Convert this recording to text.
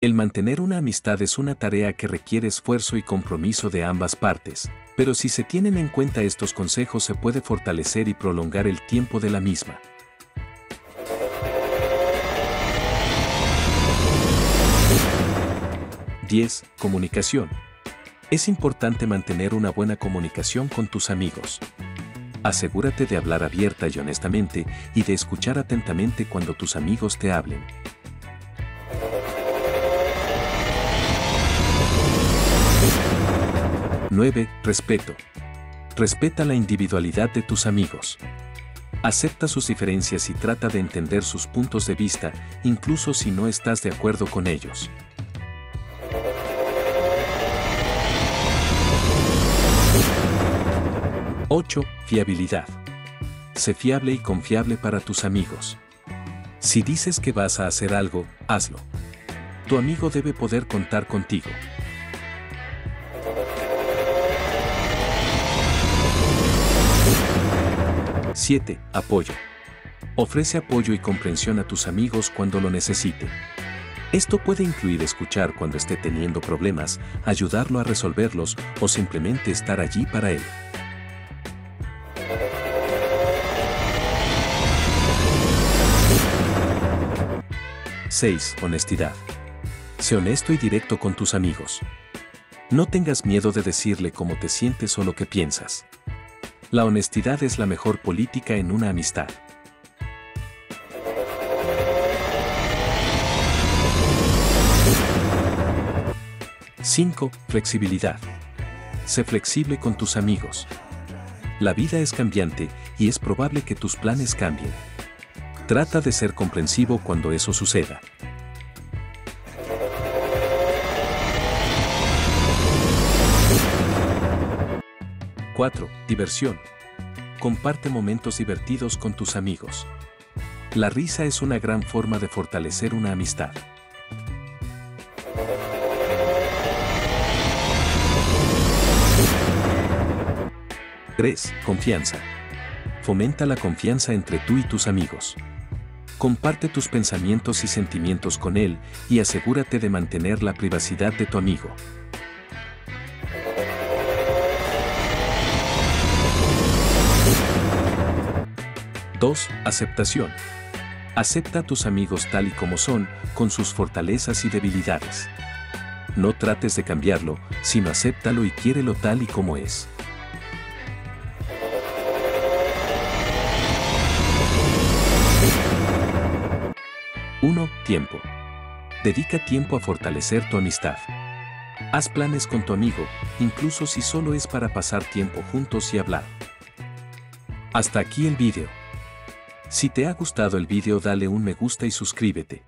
El mantener una amistad es una tarea que requiere esfuerzo y compromiso de ambas partes, pero si se tienen en cuenta estos consejos se puede fortalecer y prolongar el tiempo de la misma. (10) Comunicación. Es importante mantener una buena comunicación con tus amigos. Asegúrate de hablar abierta y honestamente y de escuchar atentamente cuando tus amigos te hablen. 9. Respeto. Respeta la individualidad de tus amigos. Acepta sus diferencias y trata de entender sus puntos de vista, incluso si no estás de acuerdo con ellos. (8) Fiabilidad. Sé fiable y confiable para tus amigos. Si dices que vas a hacer algo, hazlo. Tu amigo debe poder contar contigo. 7. Apoyo. Ofrece apoyo y comprensión a tus amigos cuando lo necesiten. Esto puede incluir escuchar cuando esté teniendo problemas, ayudarlo a resolverlos o simplemente estar allí para él. (6) Honestidad. Sé honesto y directo con tus amigos. No tengas miedo de decirle cómo te sientes o lo que piensas. La honestidad es la mejor política en una amistad. (5) Flexibilidad. Sé flexible con tus amigos. La vida es cambiante y es probable que tus planes cambien. Trata de ser comprensivo cuando eso suceda. 4. Diversión. Comparte momentos divertidos con tus amigos. La risa es una gran forma de fortalecer una amistad. (3) Confianza. Fomenta la confianza entre tú y tus amigos. Comparte tus pensamientos y sentimientos con él y asegúrate de mantener la privacidad de tu amigo. 2. Aceptación. Acepta a tus amigos tal y como son, con sus fortalezas y debilidades. No trates de cambiarlo, sino acéptalo y quiérelo tal y como es. (1) Tiempo. Dedica tiempo a fortalecer tu amistad. Haz planes con tu amigo, incluso si solo es para pasar tiempo juntos y hablar. Hasta aquí el vídeo. Si te ha gustado el vídeo dale un me gusta y suscríbete.